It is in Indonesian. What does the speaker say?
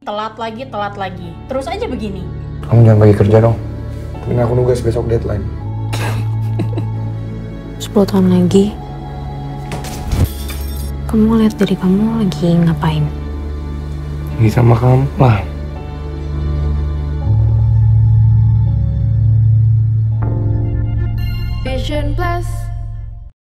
Telat lagi, telat lagi. Terus aja begini. Kamu jangan bagi kerja dong. Ini aku nugas besok deadline. 10 tahun lagi kamu lihat diri kamu lagi ngapain Ini sama kamu lah. Vision Plus